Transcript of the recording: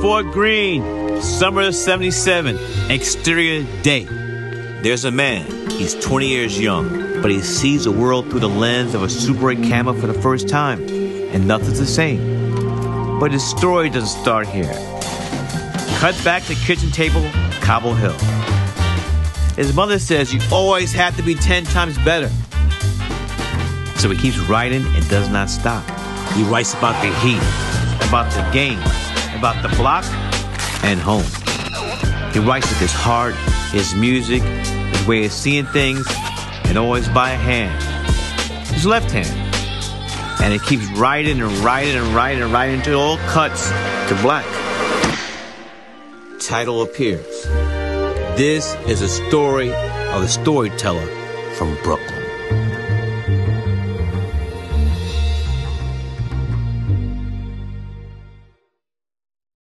Fort Greene, summer of 77, exterior day. There's a man, he's 20 years young, but he sees the world through the lens of a Super 8 camera for the first time, and nothing's the same. But his story doesn't start here. Cut back to kitchen table, Cobble Hill. His mother says you always have to be 10 times better. So he keeps writing and does not stop. He writes about the heat, about the game, about the block, and home. He writes with his heart, his music, his way of seeing things, and always by a hand. His left hand. And it keeps writing and writing and writing and writing until it all cuts to black. Title appears. This is a story of a storyteller from Brooklyn.